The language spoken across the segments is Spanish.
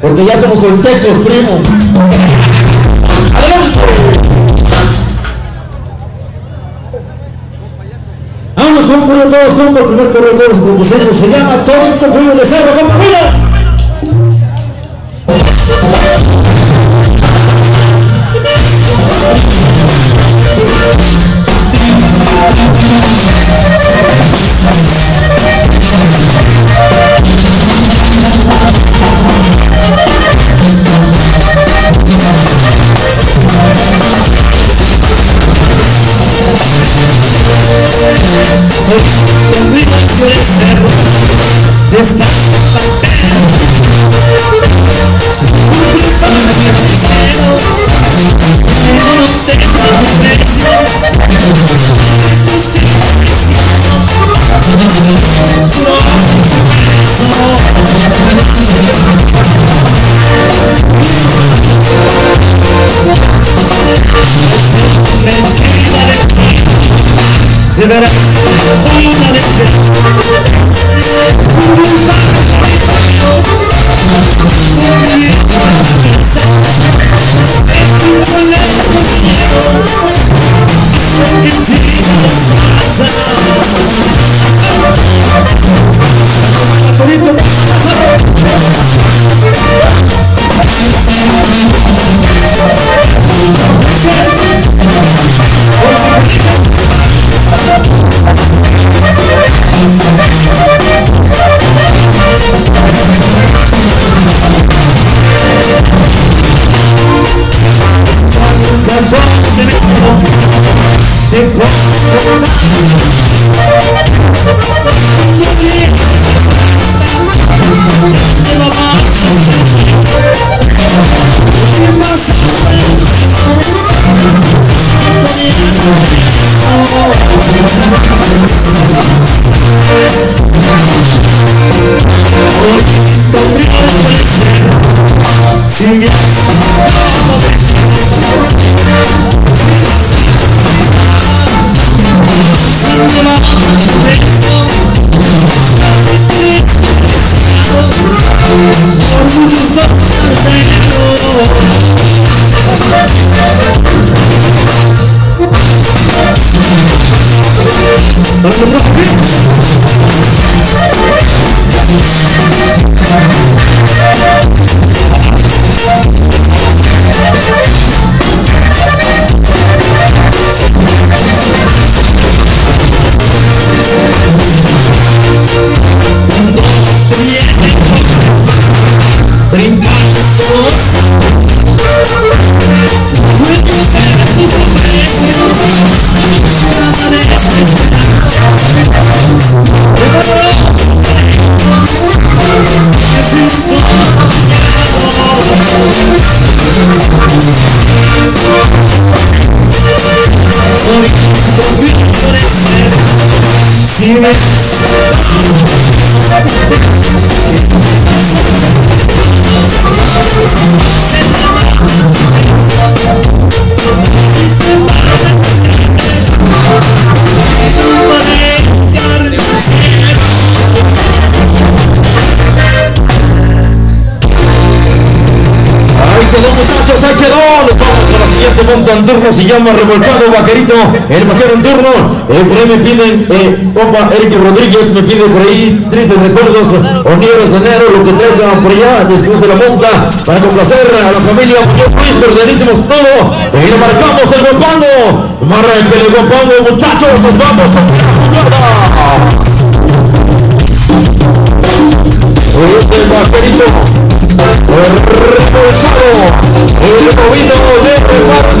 porque ya somos soltecos, primo. ¡Adelante! Vamos con un correo todos, con el primer correo todos, como se llama Tonto Fuego de Cerro, Rivera. で僕 Thank you. Compañía. punto en turno se llama Revolcado Vaquerito, el vaquero en turno, eh, por ahí me piden, eh, opa, Eric Rodríguez me pide por ahí tristes recuerdos o nieves de enero, lo que traigan por allá después de la monta, para complacer a la familia Luis, ordenísimos todo, y le marcamos el guapango, marra el guapango muchachos, nos vamos con la vaquerito, revolcado, el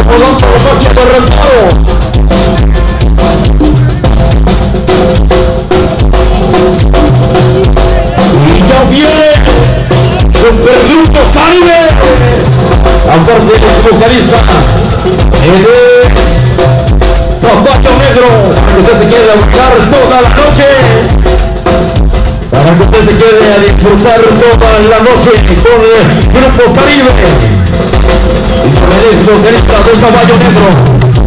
Acomodando lo más correctado. Y ya viene Supergrupo Caribe. Aparte del vocalista. El Caballo Negro. Que usted se quiere buscar toda la noche para que usted se quede a disfrutar toda la noche con el Grupo Caribe y con el vocalista del caballo negro.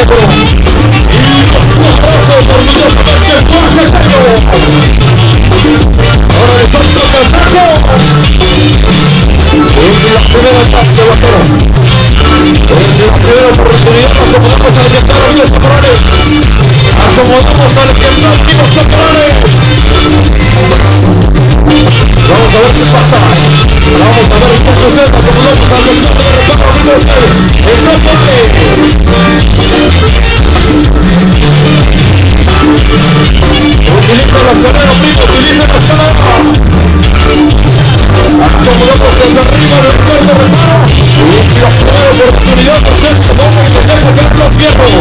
Y los brazos orgullosamente pajarito, ahora de Santo Casaco, en la primera parte en la primera oportunidad acomodamos al que está los acomodamos al amigos camarades, vamos a ver qué pasa, vamos a ver qué sucede, acomodamos al que está de retorno amigos, el Utiliza las carreras, primo, utiliza las carreras. Acomodamos desde arriba del cuerpo hermano y la primera oportunidad de hacer como y tener que sacar los fierros.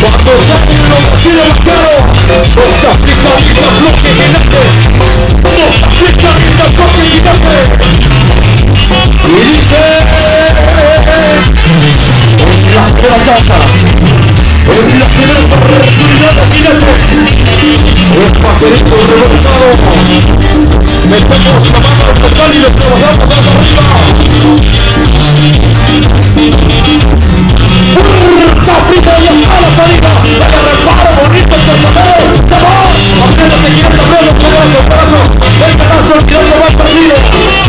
Cuando salen los vacíos los caros, los africanistas bloque gigante, es paquerito revoltado. Metemos la mano al total y le trabajamos arriba. Y hasta la salida. El reparo bonito tercero. Se va. Apenas se quiere cambiar los primeros el tirando va perdido.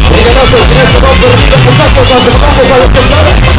El el tirando va perdido. A los teclados.